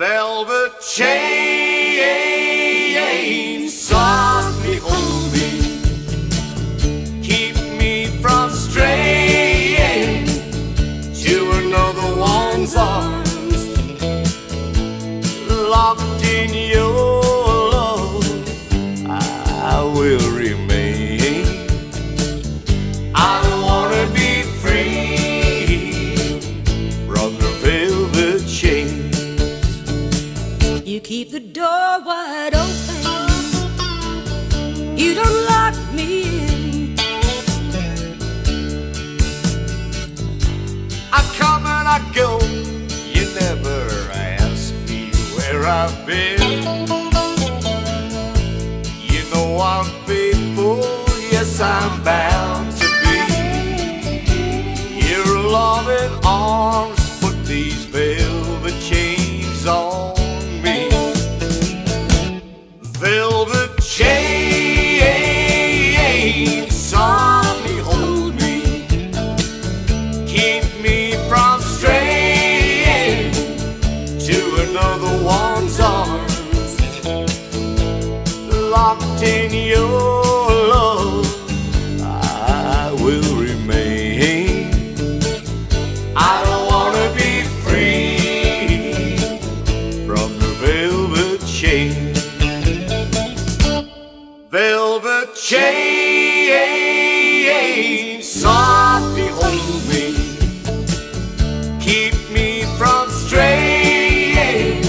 Velvet chain. You keep the door wide open You don't lock me in. I come and I go. You never ask me where I've been. You know I've been shades are the me, keep me from straying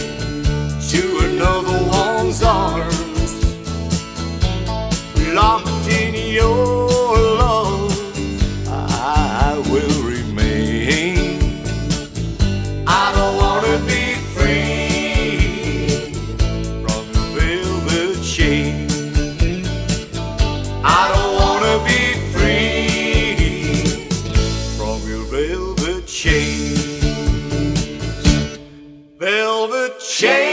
to another one's arms, locked in your. Shame.